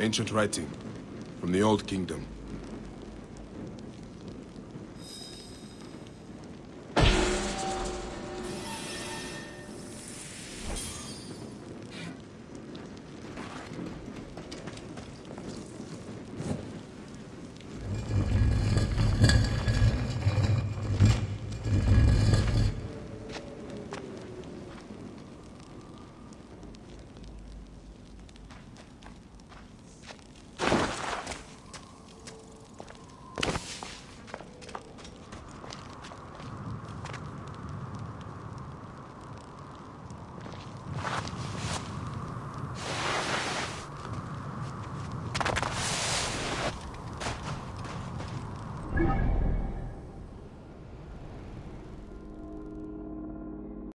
Ancient writing. From the Old Kingdom.